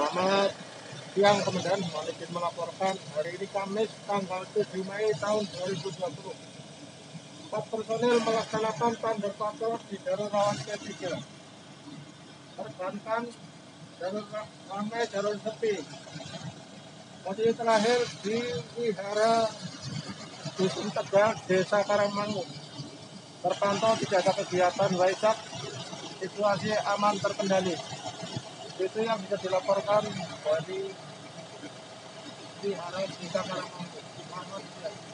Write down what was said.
Selamat siang teman-teman, izin melaporkan hari ini Kamis tanggal 7 Mei tahun 2020. Empat personil melaksanakan tanda patrol di jalur rawan ketiga. Perbankan jalur ramai, jalur sepi. Tadi terakhir di Wihara Dusun Tegal, Desa Karangmangu. Terpantau tidak ada kegiatan waisak, situasi aman terkendali itu yang bisa dilaporkan dari di Karangmangu. Selamat siang.